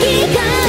き